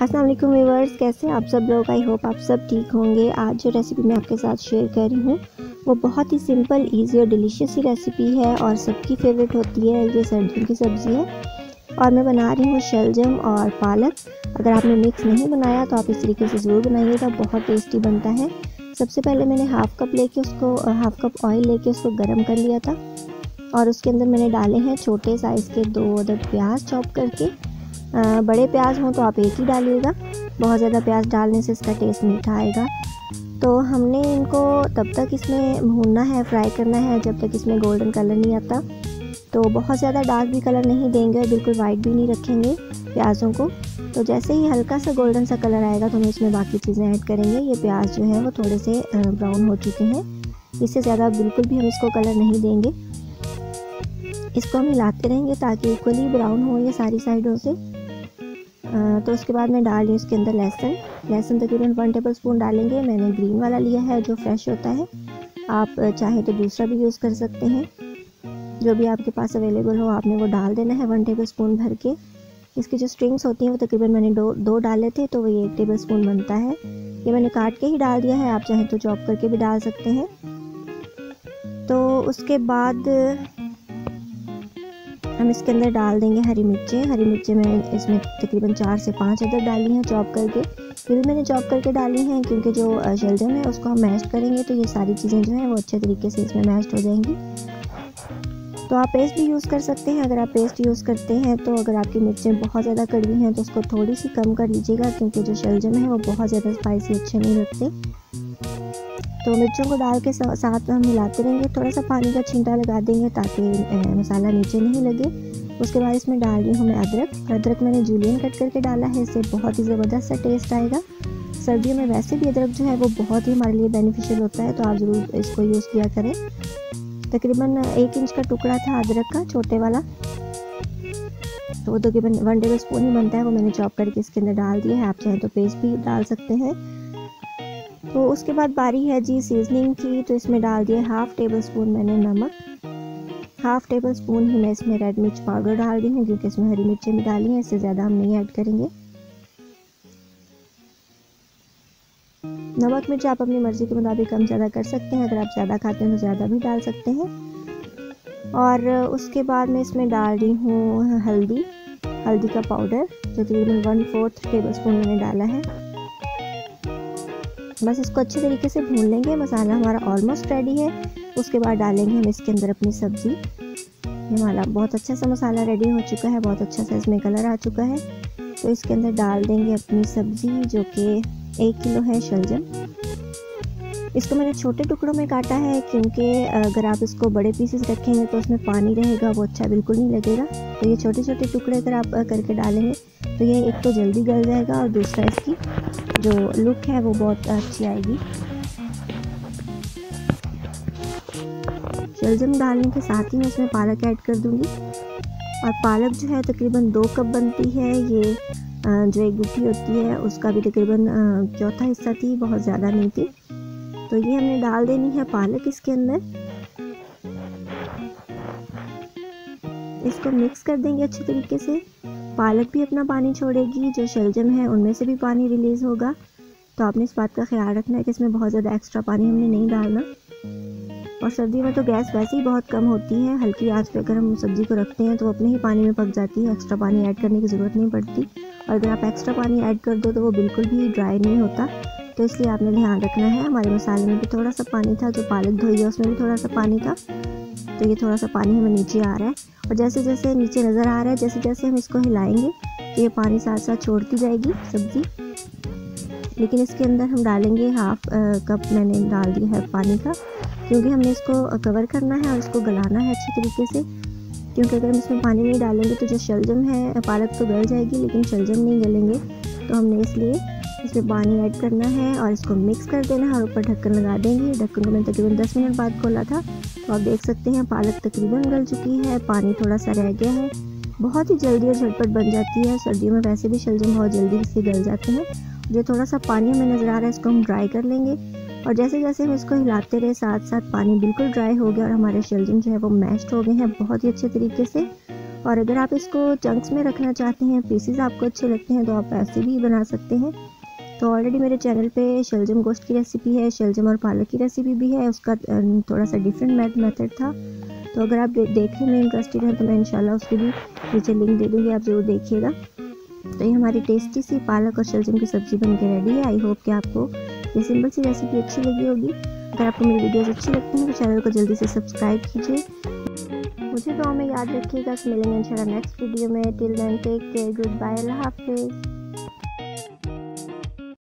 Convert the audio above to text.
अस्सलाम वालेकुम व्यूवर्स कैसे आप सब लोग? आई होप आप सब ठीक होंगे। आज जो रेसिपी मैं आपके साथ शेयर कर रही हूँ, वो बहुत ही सिंपल इजी और डिलीशियस सी रेसिपी है और सबकी फेवरेट होती है, ये सर्दियों की सब्ज़ी है। और मैं बना रही हूँ शलजम और पालक। अगर आपने मिक्स नहीं बनाया तो आप इस तरीके से ज़रूर बनाइएगा, बहुत टेस्टी बनता है। सबसे पहले मैंने हाफ़ कप लेके उसको हाफ़ कप ऑयल लेके उसको गर्म कर लिया था। और उसके अंदर मैंने डाले हैं छोटे साइज़ के दो अदद प्याज चॉप करके। बड़े प्याज हों तो आप एक ही डालिएगा। बहुत ज़्यादा प्याज डालने से इसका टेस्ट मीठा आएगा। तो हमने इनको तब तक इसमें भूनना है फ्राई करना है, जब तक इसमें गोल्डन कलर नहीं आता। तो बहुत ज़्यादा डार्क भी कलर नहीं देंगे, बिल्कुल वाइट भी नहीं रखेंगे प्याज़ों को। तो जैसे ही हल्का सा गोल्डन सा कलर आएगा तो हम इसमें बाकी चीज़ें ऐड करेंगे। ये प्याज जो है वो थोड़े से ब्राउन हो चुके हैं। इससे ज़्यादा बिल्कुल भी हम इसको कलर नहीं देंगे। इसको हम हिलाते रहेंगे ताकि इक्वली ब्राउन हो ये सारी साइडों से। तो उसके बाद मैं डाल रही हूँ इसके अंदर लहसुन। लहसुन तकरीबन वन टेबल स्पून डालेंगे। मैंने ग्रीन वाला लिया है, जो फ्रेश होता है। आप चाहें तो दूसरा भी यूज़ कर सकते हैं। जो भी आपके पास अवेलेबल हो, आपने वो डाल देना है वन टेबल स्पून भर के। इसकी जो स्ट्रिंग्स होती हैं, वो तकरीबन मैंने दो दो डाले थे तो वही एक टेबल स्पून बनता है। ये मैंने काट के ही डाल दिया है, आप चाहें तो चॉप करके भी डाल सकते हैं। तो उसके बाद हम इसके अंदर डाल देंगे हरी मिर्चें। हरी मिर्चें मैं इसमें तकरीबन चार से पाँच अदर डाली हैं चॉप करके। ये भी मैंने चॉप करके डाली हैं क्योंकि जो शलजम है, उसको हम मैश करेंगे तो ये सारी चीज़ें जो हैं वो अच्छे तरीके से इसमें मैश हो जाएँगी। तो आप पेस्ट भी यूज़ कर सकते हैं। अगर आप पेस्ट यूज़ करते हैं तो अगर आपकी मिर्चें बहुत ज़्यादा कड़वी हैं तो उसको थोड़ी सी कम कर लीजिएगा क्योंकि जो शलजम है वो बहुत ज़्यादा स्पाइसी अच्छे नहीं लगते। तो मिर्चों को डाल के साथ में हम मिलाते रहेंगे। थोड़ा सा पानी का छींटा लगा देंगे ताकि मसाला नीचे नहीं लगे। उसके बाद इसमें डाल रही हूँ मैं अदरक। अदरक मैंने जूलियन कट करके डाला है, इससे बहुत ही ज़बरदस्त सा टेस्ट आएगा। सर्दियों में वैसे भी अदरक जो है वो बहुत ही हमारे लिए बेनिफिशियल होता है तो आप ज़रूर इसको यूज़ किया करें। तकरीबन एक इंच का टुकड़ा था अदरक का, छोटे वाला। तो वो तकरीबन वन टेबल स्पून ही बनता है, वो मैंने चॉप करके इसके अंदर डाल दिया है। आप चाहें तो पेस्ट भी डाल सकते हैं। तो उसके बाद बारी है जी सीजनिंग की तो इसमें डाल दिया हाफ़ टेबल स्पून मैंने नमक। हाफ़ टेबल स्पून ही मैं इसमें रेड मिर्च पाउडर डाल दी हूँ, क्योंकि इसमें हरी मिर्चें भी डाली हैं, इससे ज़्यादा हम नहीं ऐड करेंगे। नमक मिर्च आप अपनी मर्ज़ी के मुताबिक कम ज़्यादा कर सकते हैं, अगर आप ज़्यादा खाते हैं तो ज़्यादा भी डाल सकते हैं। और उसके बाद मैं इसमें डाल रही हूँ हल्दी हल्दी का पाउडर जो तकरीबन वन फोर्थ टेबल स्पून मैंने डाला है। बस इसको अच्छे तरीके से भून लेंगे। मसाला हमारा ऑलमोस्ट रेडी है। उसके बाद डालेंगे हम इसके अंदर अपनी सब्ज़ी। ये हमारा बहुत अच्छा सा मसाला रेडी हो चुका है, बहुत अच्छा सा इसमें कलर आ चुका है। तो इसके अंदर डाल देंगे अपनी सब्ज़ी, जो कि एक किलो है शलजम। इसको मैंने छोटे टुकड़ों में काटा है, क्योंकि अगर आप इसको बड़े पीसेस रखेंगे तो उसमें पानी रहेगा, वो अच्छा बिल्कुल नहीं लगेगा। तो ये छोटे छोटे टुकड़े अगर आप करके डालेंगे तो ये एक तो जल्दी गल जाएगा और दूसरा इसकी जो लुक है वो बहुत अच्छी आएगी। शलजम डालने के साथ ही मैं इसमें पालक ऐड कर दूँगी। और पालक जो है तकरीबन दो कप बनती है। ये जो एक गुटी होती है, उसका भी तकरीबन चौथा हिस्सा थी, बहुत ज़्यादा नहीं थी। तो ये हमने डाल देनी है पालक इसके अंदर। इसको मिक्स कर देंगे अच्छे तरीके से। पालक भी अपना पानी छोड़ेगी, जो शलजम है, उनमें से भी पानी रिलीज़ होगा। तो आपने इस बात का ख्याल रखना है कि इसमें बहुत ज़्यादा एक्स्ट्रा पानी हमने नहीं डालना। और सर्दी में तो गैस वैसे ही बहुत कम होती है, हल्की आँच पे अगर हम सब्ज़ी को रखते हैं तो वो अपने ही पानी में पक जाती है एक्स्ट्रा पानी ऐड करने की ज़रूरत नहीं पड़ती। और अगर आप एक्स्ट्रा पानी ऐड कर दो तो वो बिल्कुल भी ड्राई नहीं होता। तो इसलिए आपने ध्यान रखना है, हमारे मसाले में भी थोड़ा सा पानी था, जो पालक धोई है, उसमें भी थोड़ा सा पानी था। तो ये थोड़ा सा पानी हमें नीचे आ रहा है। और जैसे जैसे नीचे नज़र आ रहा है, जैसे जैसे हम इसको हिलाएँगे तो ये पानी साथ साथ छोड़ती जाएगी सब्ज़ी। लेकिन इसके अंदर हम डालेंगे हाफ़ कप मैंने डाल दिया है पानी का, क्योंकि हमने इसको कवर करना है और इसको गलाना है अच्छे तरीके से। क्योंकि अगर हम इसमें पानी नहीं डालेंगे तो जो शलजम है, पालक तो गल जाएगी, लेकिन शलजम नहीं गलेंगे। तो हमने इसलिए इसमें पानी ऐड करना है और इसको मिक्स कर देना है और ऊपर ढक्कन लगा देंगे। ढक्कन को मैंने तकरीबन 10 मिनट बाद खोला था। तो आप देख सकते हैं, पालक तकरीबन गल चुकी है, पानी थोड़ा सा रह गया है। बहुत ही जल्दी और झटपट बन जाती है, सर्दियों में वैसे भी शलजम बहुत जल्दी से गल जाते हैं। जो थोड़ा सा पानी हमें नज़र आ रहा है, इसको हम ड्राई कर लेंगे। और जैसे जैसे हम इसको हिलाते रहे साथ साथ पानी बिल्कुल ड्राई हो गया और हमारे शलजम जो है वो मैश्ड हो गए हैं बहुत ही अच्छे तरीके से। और अगर आप इसको चंक्स में रखना चाहते हैं पीसीज आपको अच्छे लगते हैं तो आप ऐसे भी बना सकते हैं। तो ऑलरेडी मेरे चैनल पे शलजम गोश्त की रेसिपी है, शलजम और पालक की रेसिपी भी है, उसका थोड़ा सा डिफरेंट मैथ मेथड था। तो अगर आप देखने में इंटरेस्टेड हैं तो मैं इंशाल्लाह उसकी भी नीचे लिंक दे दूँगी, आप ज़रूर देखिएगा। तो ये हमारी टेस्टी सी पालक और शलजम की सब्ज़ी बन के रेडी है। आई होप कि आपको ये सिंपल सी रेसिपी अच्छी लगी होगी। अगर आपको मेरी वीडियोज़ अच्छी लगती हैं तो चैनल को जल्दी से सब्सक्राइब कीजिए। मुझे तो हमें याद रखिएगा कि मिलेंगे इंशाल्लाह नेक्स्ट वीडियो में। Till then take care good bye अल्लाह हाफिज़।